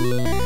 Bye.